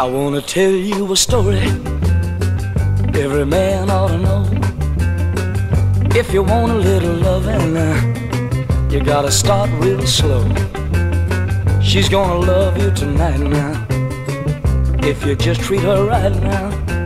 I wanna tell you a story every man ought to know. If you want a little loving, uh, you gotta start real slow. She's gonna love you tonight now. If you just treat her right now.